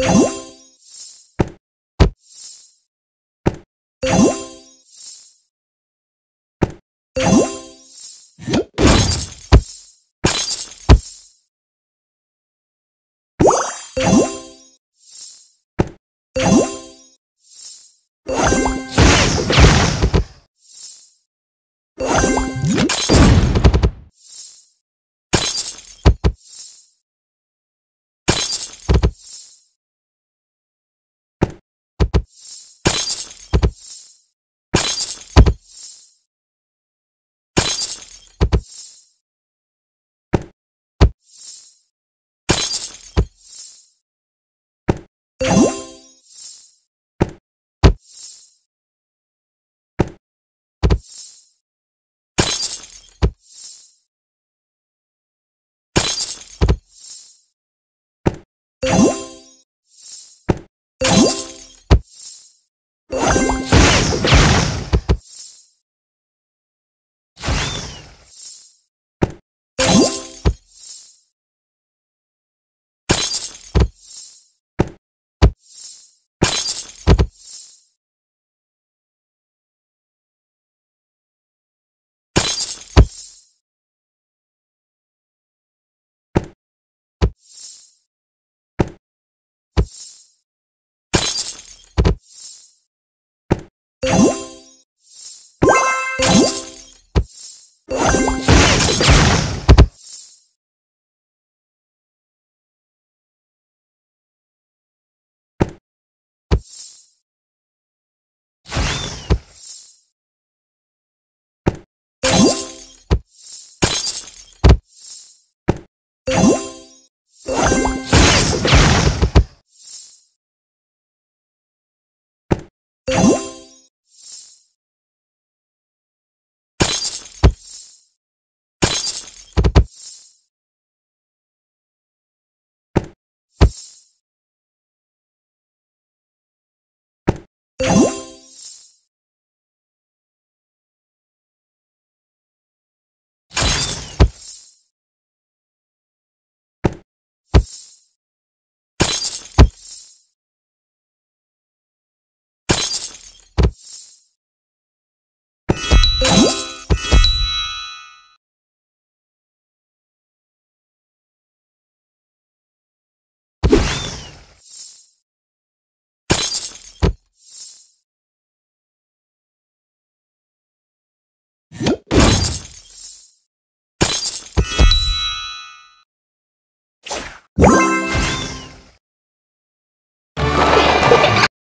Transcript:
you you